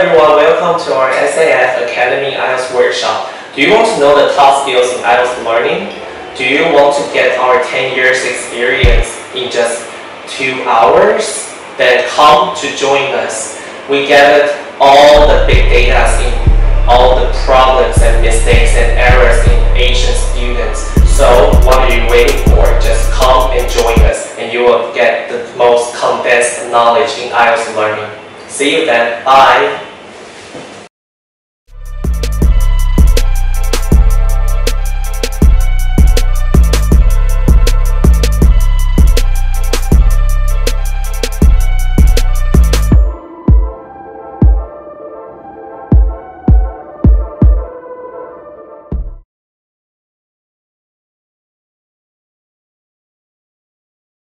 everyone, welcome to our EngFit Academy IELTS workshop. Do you want to know the top skills in IELTS learning? Do you want to get our 10 years experience in just 2 hours? Then come to join us. We gathered all the big data in all the problems and mistakes and errors in Asian students. So what are you waiting for? Just come and join us and you will get the most condensed knowledge in IELTS learning. See you then. Bye.